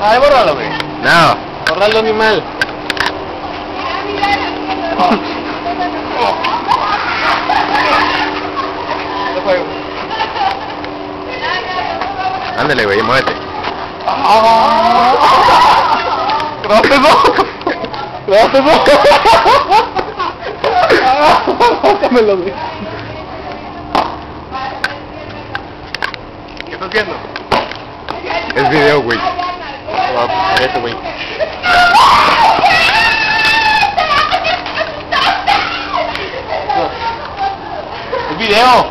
Ay, bórralo, güey. No. Borralo animal. Ándale, güey, muévete. Rápido. Rápido. Sácamelo, güey. ¿Qué estás haciendo? Es video, güey. Eso, güey. ¡Es video!